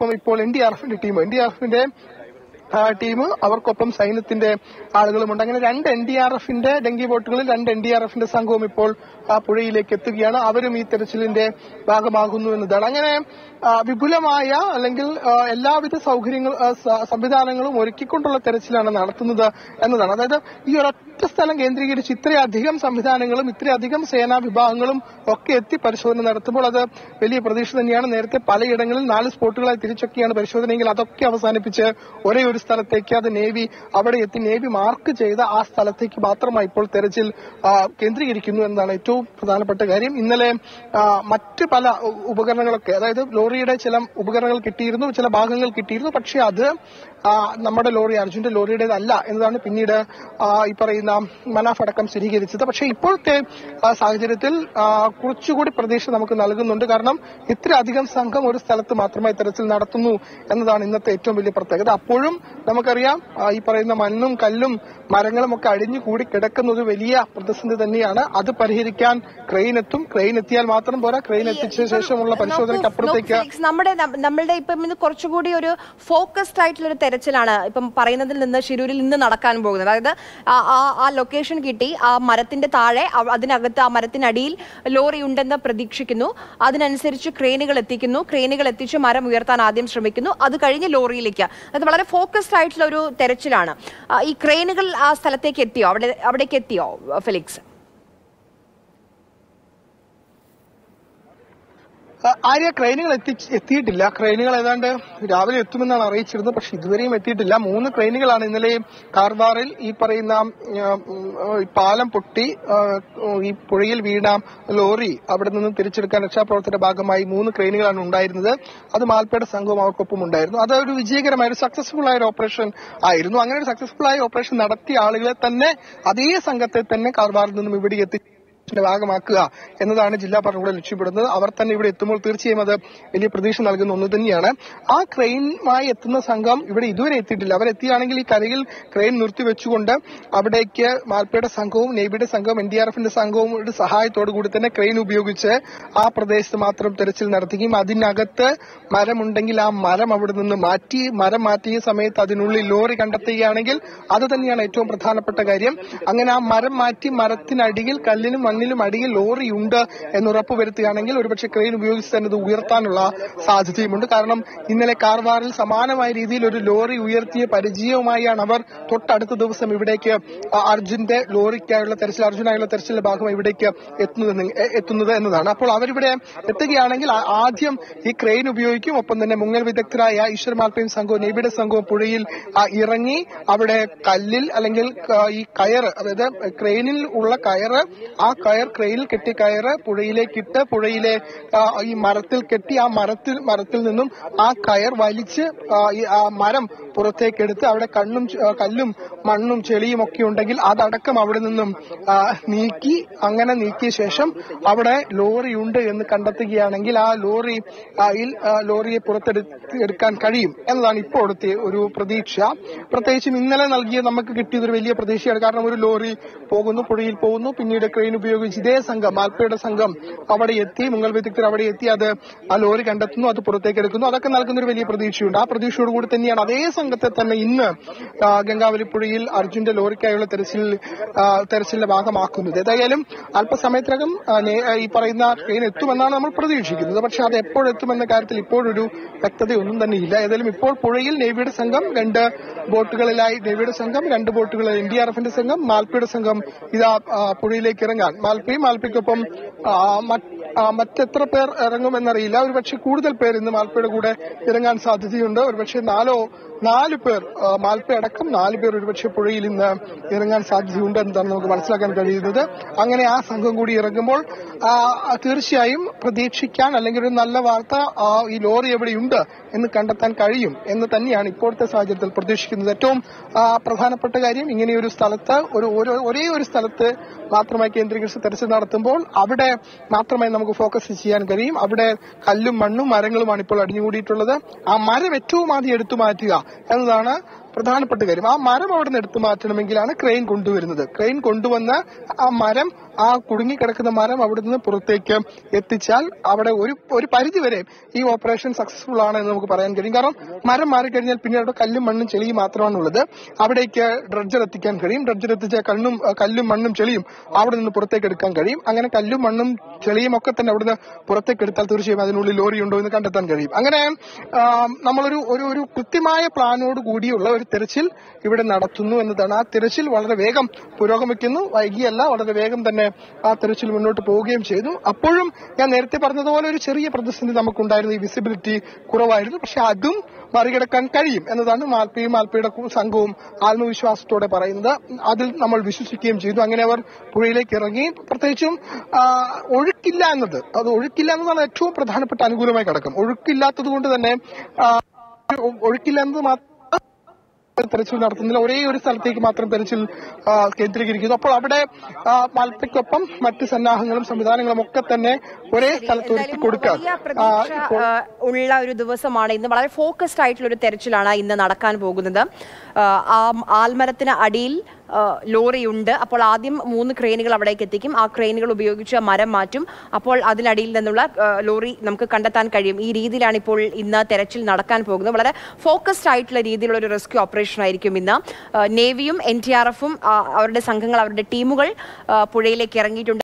ഒപ്പം ഇപ്പോൾ N D R എഫിന്റെ ടീം എൻ ഡി ആർ എഫിന്റെ ടീം അവർക്കൊപ്പം സൈന്യത്തിന്റെ ആളുകളുമുണ്ട്. അങ്ങനെ രണ്ട് എൻ ഡി ആർ എഫിന്റെ ഡെങ്കി ബോട്ടുകളിൽ രണ്ട് എൻ ഡി ആർ എഫിന്റെ സംഘവും ഇപ്പോൾ പുഴയിലേക്ക് എത്തുകയാണ്. അവരും ഈ തെരച്ചിലിന്റെ ഭാഗമാകുന്നു എന്നതാണ്. അങ്ങനെ വിപുലമായ അല്ലെങ്കിൽ എല്ലാവിധ സൗകര്യങ്ങൾ ആ, സ- സംവിധാനങ്ങളും ഒരുക്കിക്കൊണ്ടുള്ള തെരച്ചിലാണ് നടത്തുന്നത് എന്നതാണ്. അതായത് ഈ ഒരൊറ്റ സ്ഥലം കേന്ദ്രീകരിച്ച് ഇത്രയധികം സംവിധാനങ്ങളും ഇത്രയധികം സേനാ വിഭാഗങ്ങളും ഒക്കെ എത്തി പരിശോധന നടത്തുമ്പോൾ അത് വലിയ പ്രതീക്ഷ തന്നെയാണ്. നേരത്തെ പലയിടങ്ങളിൽ നാല് സ്പോട്ടുകളായി തിരിച്ചൊക്കെയാണ് പരിശോധനയെങ്കിൽ അതൊക്കെ അവസാനിപ്പിച്ച് ഒരേ ഒരു സ്ഥലത്തേക്ക് അത് നേവി അവിടെ എത്തി നേവി മാർക്ക് ചെയ്ത ആ സ്ഥലത്തേക്ക് മാത്രമായി ഇപ്പോൾ തെരച്ചിൽ കേന്ദ്രീകരിക്കുന്നു എന്നതാണ് ഏറ്റവും പ്രധാനപ്പെട്ട കാര്യം. ഇന്നലെ മറ്റ് പല ഉപകരണങ്ങളൊക്കെ അതായത് ലോറിയുടെ ചില ഉപകരണങ്ങൾ കിട്ടിയിരുന്നു ചില ഭാഗങ്ങൾ കിട്ടിയിരുന്നു. പക്ഷേ അത് നമ്മുടെ ലോറി അർജുന്റെ ലോറിയുടേതല്ല എന്നതാണ് പിന്നീട് ഈ പറയുന്ന മനാഫ് അടക്കം സ്ഥിരീകരിച്ചത്. പക്ഷെ ഇപ്പോഴത്തെ സാഹചര്യത്തിൽ കുറച്ചുകൂടി പ്രതീക്ഷ നമുക്ക് നൽകുന്നുണ്ട്. കാരണം ഇത്രയധികം സംഘം ഒരു സ്ഥലത്ത് മാത്രമായി തെരച്ചിൽ നടത്തുന്നു എന്നതാണ് ഇന്നത്തെ ഏറ്റവും വലിയ പ്രത്യേകത. അപ്പോഴും നമുക്കറിയാം ഈ പറയുന്ന മണ്ണും കല്ലും മരങ്ങളും ഒക്കെ അടിഞ്ഞു കൂടി കിടക്കുന്നത് വലിയ പ്രതിസന്ധി തന്നെയാണ്. അത് പരിഹരിക്കാൻ ക്രെയിൻ എത്തും. ക്രെയിൻ എത്തിയാൽ മാത്രം പോരാ. ക്രെയിൻ എത്തിച്ച ശേഷമുള്ള പരിശോധനയ്ക്ക് അപ്പുറത്തേക്ക് നമ്മുടെ നമ്മളുടെ ഇപ്പം ഇത് കുറച്ചുകൂടി ഒരു ഫോക്കസ്ഡ് ആയിട്ടുള്ള ഒരു തെരച്ചിലാണ് ഇപ്പം പറയുന്നതിൽ നിന്ന് ഷിരൂരിൽ നിന്ന് നടക്കാൻ പോകുന്നത്. അതായത് ആ- ലൊക്കേഷൻ കിട്ടി ആ മരത്തിന്റെ താഴെ അതിനകത്ത് ആ മരത്തിനടിയിൽ ലോറി ഉണ്ടെന്ന് പ്രതീക്ഷിക്കുന്നു. അതിനനുസരിച്ച് ക്രെയിനുകൾ എത്തിക്കുന്നു. ക്രെയിനുകൾ എത്തിച്ച് മരം ഉയർത്താൻ ആദ്യം ശ്രമിക്കുന്നു. അത് കഴിഞ്ഞ് ലോറിയിലേക്ക്. അത് വളരെ ഫോക്കസ്ഡ് ആയിട്ടുള്ള ഒരു തെരച്ചിലാണ്. ഈ ക്രെയിനുകൾ ആ സ്ഥലത്തേക്ക് എത്തിയോ? അവിടെ അവിടേക്ക് എത്തിയോ ഫെലിക്സ്? ആര്യ ക്രെയിനുകൾ എത്തി എത്തിയിട്ടില്ല. ക്രെയിനുകൾ ഏതാണ്ട് രാവിലെ എത്തുമെന്നാണ് അറിയിച്ചിരുന്നത്. പക്ഷെ ഇതുവരെയും എത്തിയിട്ടില്ല. മൂന്ന് ക്രെയിനുകളാണ് ഇന്നലെ കാർവാറിൽ ഈ പറയുന്ന പാലം പൊട്ടി ഈ പുഴയിൽ വീണ ലോറി അവിടെ നിന്ന് തിരിച്ചെടുക്കാൻ രക്ഷാപ്രവർത്തനത്തിന്റെ ഭാഗമായി മൂന്ന് ക്രെയിനുകളാണ് ഉണ്ടായിരുന്നത്. അത് മാൽപ്പയുടെ സംഘവും അവർക്കൊപ്പം ഉണ്ടായിരുന്നു. അത് ഒരു വിജയകരമായ ഒരു സക്സസ്ഫുൾ ആയ ഒരു ഓപ്പറേഷൻ ആയിരുന്നു. അങ്ങനെ ഒരു സക്സസ്ഫുൾ ആയ ഓപ്പറേഷൻ നടത്തിയ ആളുകളെ തന്നെ അതേ സംഘത്തെ തന്നെ കാർവാറിൽ നിന്നും ഇവിടെ എത്തി ഭാഗമാക്കുക എന്നതാണ് ജില്ലാ ഭരണകൂടം ലക്ഷ്യപ്പെടുന്നത് അവർ തന്നെ ഇവിടെ എത്തുമ്പോൾ തീർച്ചയായും അത് വലിയ പ്രതീക്ഷ നൽകുന്ന ഒന്ന് തന്നെയാണ്. ആ ക്രെയിനുമായി എത്തുന്ന സംഘം ഇവിടെ ഇതുവരെ എത്തിയിട്ടില്ല. അവരെത്തിയാണെങ്കിൽ ഈ കരയിൽ ക്രെയിൻ നിർത്തിവെച്ചുകൊണ്ട് അവിടേക്ക് മാൽപ്പയുടെ സംഘവും നേവിയുടെ സംഘവും എൻ ഡി ആർ എഫിന്റെ സംഘവും സഹായത്തോടു കൂടി തന്നെ ക്രെയിൻ ഉപയോഗിച്ച് ആ പ്രദേശത്ത് മാത്രം തെരച്ചിൽ നടത്തുകയും അതിനകത്ത് മരമുണ്ടെങ്കിൽ ആ മരം അവിടെ നിന്ന് മാറ്റി മരം മാറ്റിയ സമയത്ത് അതിനുള്ളിൽ ലോറി കണ്ടെത്തുകയാണെങ്കിൽ അത് തന്നെയാണ് ഏറ്റവും പ്രധാനപ്പെട്ട കാര്യം. അങ്ങനെ ആ മരം മാറ്റി മരത്തിനടിയിൽ കല്ലിനും മണ്ണിലും അടിയിൽ ലോറി ഉണ്ട് എന്ന് ഉറപ്പുവരുത്തുകയാണെങ്കിൽ ഒരുപക്ഷെ ക്രെയിൻ ഉപയോഗിച്ച് തന്നെ ഇത് ഉയർത്താനുള്ള സാധ്യതയുമുണ്ട്. കാരണം ഇന്നലെ കാർവാറിൽ സമാനമായ രീതിയിൽ ഒരു ലോറി ഉയർത്തിയ പരിചയവുമായാണ് അവർ തൊട്ടടുത്ത ദിവസം ഇവിടേക്ക് അർജുന്റെ ലോറിക്കായുള്ള തെരച്ചിൽ അർജുനായുള്ള തെരച്ചിലിന്റെ ഭാഗമായി ഇവിടേക്ക് എത്തുന്നത് എന്നതാണ്. അപ്പോൾ അവരിവിടെ എത്തുകയാണെങ്കിൽ ആദ്യം ഈ ക്രെയിൻ ഉപയോഗിക്കും. ഒപ്പം തന്നെ മുങ്ങൽ വിദഗ്ധരായ ഈശ്വർ മാൽപ്പയും സംഘവും നെയ്ബിയുടെ സംഘവും പുഴയിൽ ഇറങ്ങി അവിടെ കല്ലിൽ അല്ലെങ്കിൽ ഈ കയറ് അതായത് ക്രെയിനിൽ ഉള്ള കയറ് ആ കയർ ക്രെയിനിൽ കെട്ടി കയറ് പുഴയിലേക്കിട്ട് പുഴയിലെ ഈ മരത്തിൽ കെട്ടി ആ മരത്തിൽ മരത്തിൽ നിന്നും ആ കയർ വലിച്ച് ആ, ഈ പുറത്തേക്കെടുത്ത് അവിടെ കണ്ണും കല്ലും മണ്ണും ചെളിയും ഒക്കെ ഉണ്ടെങ്കിൽ അതടക്കം അവിടെ നിന്നും നീക്കി അങ്ങനെ നീക്കിയ ശേഷം അവിടെ ലോറി ഉണ്ട് എന്ന് കണ്ടെത്തുകയാണെങ്കിൽ ആ ലോറി ലോറിയെ പുറത്തെടുത്ത് എടുക്കാൻ കഴിയും എന്നതാണ് ഇപ്പോഴത്തെ ഒരു പ്രതീക്ഷ. പ്രത്യേകിച്ചും ഇന്നലെ നൽകിയ നമുക്ക് കിട്ടിയതൊരു വലിയ പ്രതീക്ഷയാണ്. കാരണം ഒരു ലോറി പോകുന്നു പുഴയിൽ പോകുന്നു പിന്നീട് ക്രെയിൻ ഉപയോഗിച്ച് ഇതേ സംഘം ആൽപ്പയുടെ സംഘം അവിടെ എത്തി മുങ്ങൽ വിദഗ്ധർ അവിടെ എത്തി അത് ആ ലോറി കണ്ടെത്തുന്നു അത് പുറത്തേക്ക് എടുക്കുന്നു അതൊക്കെ നൽകുന്ന ഒരു വലിയ പ്രതീക്ഷയുണ്ട്. ആ പ്രതീക്ഷയോടുകൂടി തന്നെയാണ് അതേ സംഘത്തെ തന്നെ ഇന്ന് ഗംഗാവലിപ്പുഴയിൽ ഗംഗാവലി പുഴയിൽ അർജുന്റെ ലോറിക്കായുള്ള തെരച്ചിൽ തെരച്ചിലിന്റെ ഭാഗമാക്കുന്നത്. ഏതായാലും അല്പസമയത്തിനകം ഈ പറയുന്ന ട്രെയിൻ എത്തുമെന്നാണ് നമ്മൾ പ്രതീക്ഷിക്കുന്നത്. പക്ഷെ അത് എപ്പോഴെത്തുമെന്ന കാര്യത്തിൽ ഇപ്പോഴൊരു വ്യക്തതയൊന്നും തന്നെ ഇല്ല. ഏതായാലും ഇപ്പോൾ പുഴയിൽ നേവിയുടെ സംഘം രണ്ട് ബോട്ടുകളിലായി നേവിയുടെ സംഘം രണ്ട് ബോട്ടുകളിൽ എൻ ഡി ആർ എഫിന്റെ സംഘം മാൽപ്പയുടെ സംഘം ഇതാ പുഴയിലേക്ക് ഇറങ്ങാൻ. മാൽപ്പയും മാൽപ്പയ്ക്കൊപ്പം മറ്റ്- മറ്റെത്ര പേർ ഇറങ്ങുമെന്നറിയില്ല. ഒരുപക്ഷെ കൂടുതൽ പേർ ഇന്ന് മാൽപ്പയുടെ കൂടെ ഇറങ്ങാൻ സാധ്യതയുണ്ട്. ഒരുപക്ഷെ നാലോ നാല് പേർ മാൽപ്പ അടക്കം നാല് പേർ ഒരുപക്ഷെ പുഴയിൽ ഇന്ന് ഇറങ്ങാൻ സാധ്യതയുണ്ട് എന്നതാണ് നമുക്ക് മനസ്സിലാക്കാൻ കഴിയുന്നത്. അങ്ങനെ ആ സംഘം കൂടി ഇറങ്ങുമ്പോൾ തീർച്ചയായും പ്രതീക്ഷിക്കാൻ അല്ലെങ്കിൽ ഒരു നല്ല വാർത്ത ഈ ലോറി എവിടെയുണ്ട് എന്ന് കണ്ടെത്താൻ കഴിയും എന്ന് തന്നെയാണ് ഇപ്പോഴത്തെ സാഹചര്യത്തിൽ പ്രതീക്ഷിക്കുന്നത്. ഏറ്റവും പ്രധാനപ്പെട്ട കാര്യം ഇങ്ങനെയൊരു സ്ഥലത്ത് ഒരു ഒരേ ഒരു സ്ഥലത്ത് മാത്രമായി കേന്ദ്രീകരിച്ച് തെരച്ചിൽ നടത്തുമ്പോൾ അവിടെ മാത്രമായി നമുക്ക് ഫോക്കസ് ചെയ്യാൻ കഴിയും. അവിടെ കല്ലും മണ്ണും മരങ്ങളുമാണ് ഇപ്പോൾ അടിഞ്ഞുകൂടിയിട്ടുള്ളത്. ആ മരം ഏറ്റവും ആദ്യം എടുത്തു മാറ്റുക എന്നതാണ് പ്രധാനപ്പെട്ട കാര്യം. ആ മരം അവിടെ നിന്ന് എടുത്തു മാറ്റണമെങ്കിലാണ് ക്രെയിൻ കൊണ്ടുവരുന്നത്. ക്രെയിൻ കൊണ്ടുവന്ന ആ മരം ആ കുടുങ്ങിക്കിടക്കുന്ന മരം അവിടെ നിന്ന് പുറത്തേക്ക് എത്തിച്ചാൽ അവിടെ ഒരു ഒരു പരിധി വരെ ഈ ഓപ്പറേഷൻ സക്സസ്ഫുൾ ആണ് എന്ന് നമുക്ക് പറയാൻ കഴിയും. കാരണം മരം മാറിക്കഴിഞ്ഞാൽ പിന്നെ അവിടെ കല്ലും മണ്ണും ചെളിയും മാത്രമാണുള്ളത്. അവിടേക്ക് ഡ്രഡ്ജർ എത്തിക്കാൻ കഴിയും. ഡ്രഡ്ജർ എത്തിച്ച കണ്ണും കല്ലും മണ്ണും ചെളിയും അവിടെ നിന്ന് പുറത്തേക്ക് എടുക്കാൻ കഴിയും. അങ്ങനെ കല്ലും മണ്ണും ചെളിയും ഒക്കെ തന്നെ അവിടുന്ന് പുറത്തേക്ക് എടുത്താൽ തീർച്ചയായും അതിനുള്ളിൽ ലോറി ഉണ്ടോ എന്ന് കണ്ടെത്താൻ കഴിയും. അങ്ങനെ നമ്മളൊരു ഒരു ഒരു കൃത്യമായ പ്ലാനോട് കൂടിയുള്ള ഒരു തെരച്ചിൽ ഇവിടെ നടത്തുന്നു എന്നതാണ്. ആ തെരച്ചിൽ വളരെ വേഗം പുരോഗമിക്കുന്നു. വൈകിയല്ല വളരെ വേഗം തന്നെ ആ തെരച്ചിൽ മുന്നോട്ട് പോവുകയും ചെയ്തു. അപ്പോഴും ഞാൻ നേരത്തെ പറഞ്ഞതുപോലെ ഒരു ചെറിയ പ്രതിസന്ധി നമുക്കുണ്ടായിരുന്നു. ഈ വിസിബിലിറ്റി കുറവായിരുന്നു. പക്ഷെ അതും മറികടക്കാൻ കഴിയും എന്നതാണ് മാൽപ്പയും മാൽപ്പയുടെ സംഘവും ആത്മവിശ്വാസത്തോടെ പറയുന്നത്. അതിൽ നമ്മൾ വിശ്വസിക്കുകയും ചെയ്തു. അങ്ങനെ അവർ പുഴയിലേക്ക് ഇറങ്ങി. പ്രത്യേകിച്ചും ഒഴുക്കില്ല എന്നത്. അത് ഒഴുക്കില്ല എന്നതാണ് ഏറ്റവും പ്രധാനപ്പെട്ട അനുകൂലമായി കിടക്കും ഒഴുക്കില്ലാത്തത് കൊണ്ട് തന്നെ ഒഴുക്കില്ല എന്നത് മാത്രം തെരച്ചിൽ നടത്തുന്നില്ല. ഒരേ ഒരു സ്ഥലത്തേക്ക് മാത്രം തെരച്ചിൽ കേന്ദ്രീകരിക്കുന്നു. അപ്പോൾ അവിടെ മാൽപ്പയ്ക്കൊപ്പം മറ്റ് സന്നാഹങ്ങളും സംവിധാനങ്ങളും ഒക്കെ തന്നെ ഒരേ സ്ഥലത്ത് ഒരുക്കി കൊടുക്കാം കൊടുക്കാൻ ഉള്ള ഒരു ദിവസമാണ് ഇന്ന്. വളരെ ഫോക്കസ്ഡ് ആയിട്ടുള്ള ഒരു തെരച്ചിലാണ് ഇന്ന് നടക്കാൻ പോകുന്നത്. ആൽമരത്തിന് അടിയിൽ ലോറിയുണ്ട്. അപ്പോൾ ആദ്യം മൂന്ന് ക്രെയിനുകൾ അവിടേക്ക് എത്തിക്കും. ആ ക്രെയിനുകൾ ഉപയോഗിച്ച് മരം മാറ്റും. അപ്പോൾ അതിനടിയിൽ നിന്നുള്ള ലോറി നമുക്ക് കണ്ടെത്താൻ കഴിയും. ഈ രീതിയിലാണ് ഇപ്പോൾ ഇന്ന് തെരച്ചിൽ നടക്കാൻ പോകുന്നത്. വളരെ ഫോക്കസ്ഡ് ആയിട്ടുള്ള രീതിയിലുള്ള ഒരു റെസ്ക്യൂ ഓപ്പറേഷൻ ആയിരിക്കും ഇന്ന്. നേവിയും എൻ അവരുടെ സംഘങ്ങൾ അവരുടെ ടീമുകൾ പുഴയിലേക്ക് ഇറങ്ങിയിട്ടുണ്ട്.